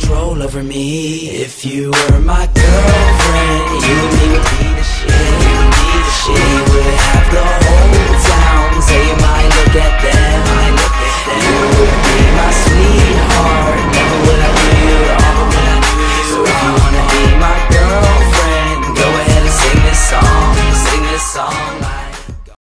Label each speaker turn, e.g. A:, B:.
A: control over me. If you were my girlfriend, you would be the shit. You would be the shit. We would have the whole town saying I look at them. You would be my sweetheart. Never would I you So if you wanna be my girlfriend Go ahead and sing this song. Sing this song.